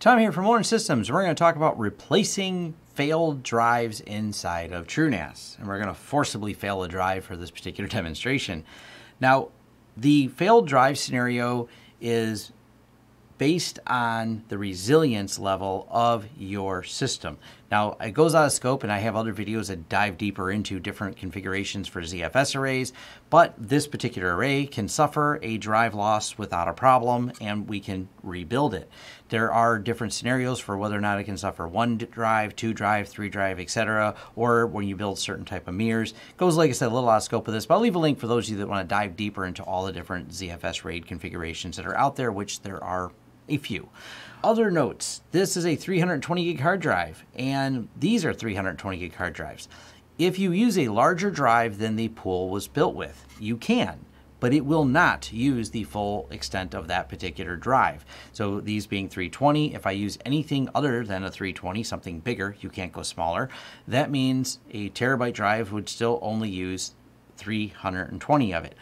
Tom here from Lawrence Systems. We're going to talk about replacing failed drives inside of TrueNAS. And we're going to forcibly fail a drive for this particular demonstration. Now, the failed drive scenario is based on the resilience level of your system. Now, it goes out of scope, and I have other videos that dive deeper into different configurations for ZFS arrays, but this particular array can suffer a drive loss without a problem, and we can rebuild it. There are different scenarios for whether or not it can suffer one drive, two drive, three drive, etc., or when you build certain type of mirrors. It goes, like I said, a little out of scope of this, but I'll leave a link for those of you that want to dive deeper into all the different ZFS RAID configurations that are out there, which there are a few. Other notes, this is a 320 gig hard drive, and these are 320 gig hard drives. If you use a larger drive than the pool was built with, you can, but it will not use the full extent of that particular drive. So these being 320, if I use anything other than a 320, something bigger, you can't go smaller, that means a terabyte drive would still only use 320 of it.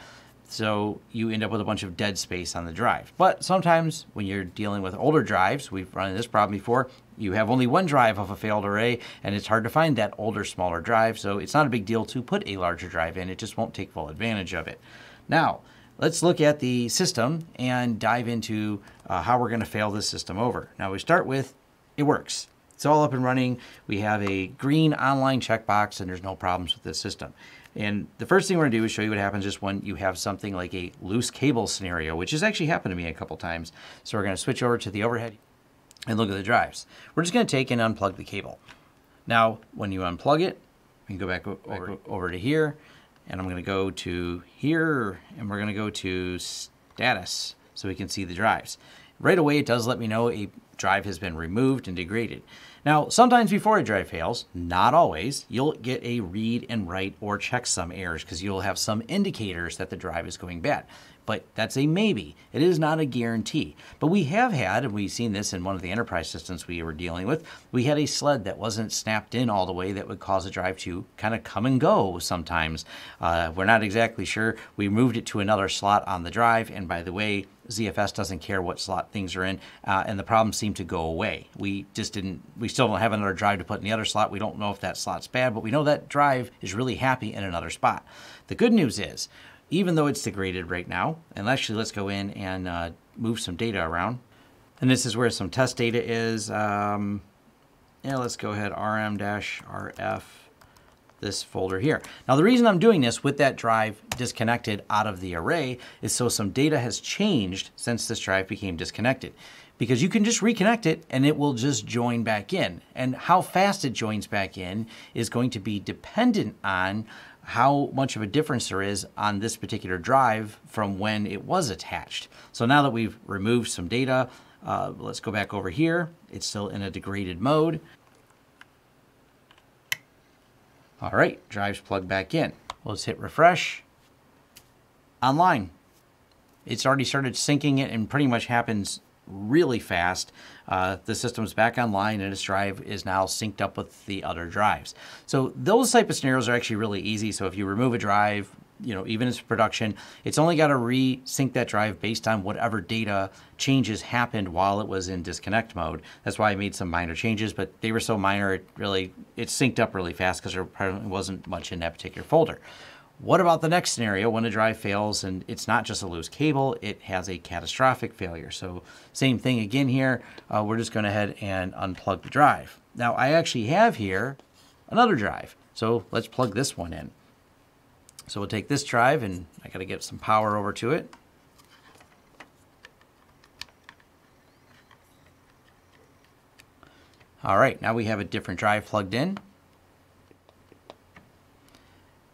So you end up with a bunch of dead space on the drive. But sometimes when you're dealing with older drives, we've run into this problem before, you have only one drive of a failed array and it's hard to find that older, smaller drive. So it's not a big deal to put a larger drive in. It just won't take full advantage of it. Now, let's look at the system and dive into uh, how we're going to fail this system over. Now we start with it works. It's all up and running. We have a green online checkbox and there's no problems with this system. And the first thing we're gonna do is show you what happens just when you have something like a loose cable scenario, which has actually happened to me a couple times. So we're gonna switch over to the overhead and look at the drives. We're just gonna take and unplug the cable. Now, when you unplug it, we can go back over, over to here, and I'm gonna go to here, and we're gonna go to status, so we can see the drives. Right away, it does let me know a drive has been removed and degraded. Now, sometimes before a drive fails, not always, you'll get a read and write or checksum errors because you'll have some indicators that the drive is going bad. But that's a maybe. It is not a guarantee. But we have had, and we've seen this in one of the enterprise systems we were dealing with, we had a sled that wasn't snapped in all the way that would cause a drive to kind of come and go sometimes. Uh, we're not exactly sure. We moved it to another slot on the drive, and by the way, ZFS doesn't care what slot things are in, uh, and the problem seemed to go away. We just didn't, we still don't have another drive to put in the other slot. We don't know if that slot's bad, but we know that drive is really happy in another spot. The good news is, even though it's degraded right now, and actually let's go in and uh, move some data around. And this is where some test data is. Um, yeah, let's go ahead, rm-rf this folder here. Now the reason I'm doing this with that drive disconnected out of the array is so some data has changed since this drive became disconnected. Because you can just reconnect it and it will just join back in. And how fast it joins back in is going to be dependent on how much of a difference there is on this particular drive from when it was attached. So now that we've removed some data, uh, let's go back over here. It's still in a degraded mode. All right, drive's plugged back in. Let's hit refresh. Online. It's already started syncing it and pretty much happens really fast. Uh, the system's back online and its drive is now synced up with the other drives. So those type of scenarios are actually really easy. So if you remove a drive, you know, even as production, it's only got to resync that drive based on whatever data changes happened while it was in disconnect mode. That's why I made some minor changes, but they were so minor, it really, it synced up really fast because there wasn't much in that particular folder. What about the next scenario when a drive fails and it's not just a loose cable, it has a catastrophic failure. So same thing again here, uh, we're just going ahead and unplug the drive. Now I actually have here another drive. So let's plug this one in. So we'll take this drive and I got to get some power over to it. All right, now we have a different drive plugged in.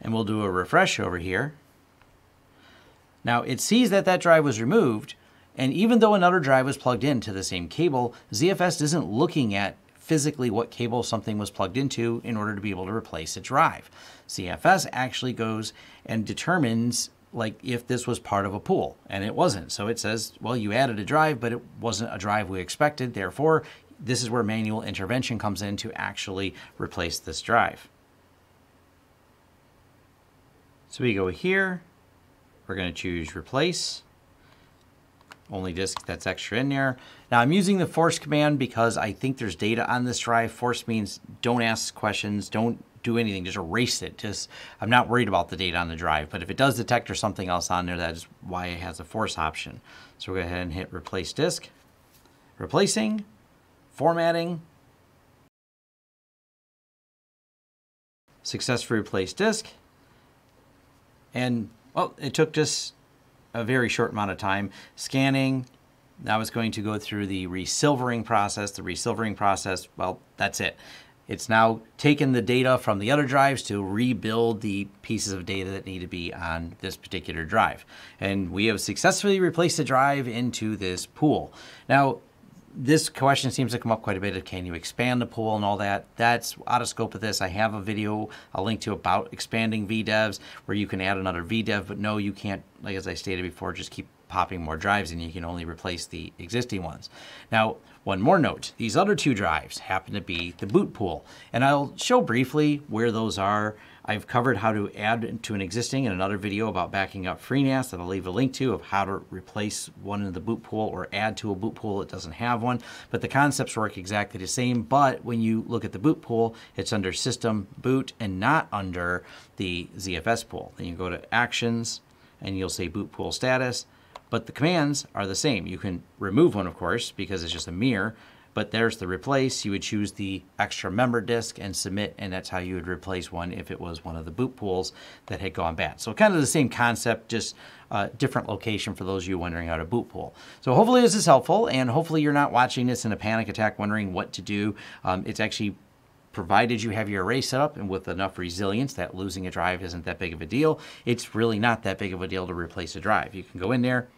And we'll do a refresh over here. Now it sees that that drive was removed, and even though another drive was plugged into the same cable, ZFS isn't looking at physically what cable something was plugged into in order to be able to replace a drive. ZFS actually goes and determines like if this was part of a pool and it wasn't. So it says, well, you added a drive, but it wasn't a drive we expected. Therefore, this is where manual intervention comes in to actually replace this drive. So we go here, we're going to choose replace. only disk that's extra in there. Now I'm using the force command because I think there's data on this drive. Force means don't ask questions, don't do anything, just erase it. Just I'm not worried about the data on the drive, but if it does detect or something else on there, that is why it has a force option. So we'll go ahead and hit replace disk, replacing, formatting, successfully replace disk, and well, it took just a very short amount of time scanning. Now it's going to go through the resilvering process. The resilvering process, well, that's it. It's now taken the data from the other drives to rebuild the pieces of data that need to be on this particular drive. And we have successfully replaced the drive into this pool. Now, this question seems to come up quite a bit of can you expand the pool and all that. That's out of scope of this. I have a video I'll link to about expanding VDEVs where you can add another VDEV, but no, you can't, like as I stated before, just keep popping more drives and you can only replace the existing ones. Now, one more note, these other two drives happen to be the boot pool, and I'll show briefly where those are. I've covered how to add to an existing in another video about backing up FreeNAS that I'll leave a link to of how to replace one in the boot pool or add to a boot pool that doesn't have one. But the concepts work exactly the same, but when you look at the boot pool, it's under system boot and not under the ZFS pool. Then you go to actions and you'll say boot pool status but the commands are the same. You can remove one, of course, because it's just a mirror, but there's the replace. You would choose the extra member disk and submit, and that's how you would replace one if it was one of the boot pools that had gone bad. So kind of the same concept, just a different location for those of you wondering how to boot pool. So hopefully this is helpful, and hopefully you're not watching this in a panic attack wondering what to do. Um, it's actually provided you have your array set up and with enough resilience that losing a drive isn't that big of a deal, it's really not that big of a deal to replace a drive. You can go in there,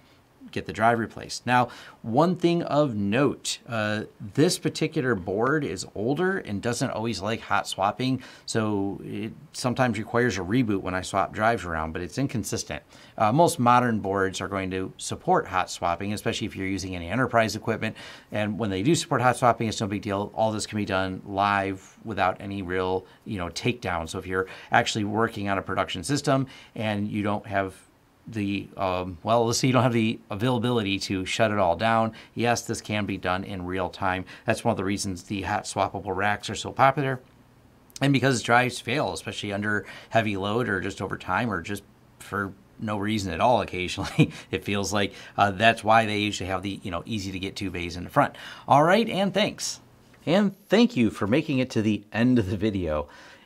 get the drive replaced. Now, one thing of note, uh, this particular board is older and doesn't always like hot swapping, so it sometimes requires a reboot when I swap drives around, but it's inconsistent. Uh, most modern boards are going to support hot swapping, especially if you're using any enterprise equipment, and when they do support hot swapping, it's no big deal. All this can be done live without any real, you know, takedown. So if you're actually working on a production system and you don't have the um, well let's say you don't have the availability to shut it all down. Yes this can be done in real time. That's one of the reasons the hot swappable racks are so popular. And because drives fail especially under heavy load or just over time or just for no reason at all occasionally it feels like uh, that's why they usually have the you know easy to get two bays in the front. All right and thanks. And thank you for making it to the end of the video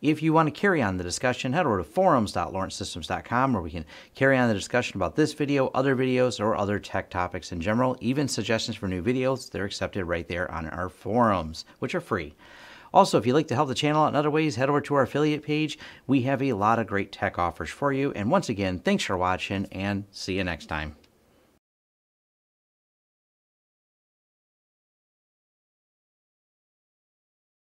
If you want to carry on the discussion, head over to forums.lawrencesystems.com where we can carry on the discussion about this video, other videos, or other tech topics in general. Even suggestions for new videos, they're accepted right there on our forums, which are free. Also, if you'd like to help the channel out in other ways, head over to our affiliate page. We have a lot of great tech offers for you. And once again, thanks for watching and see you next time.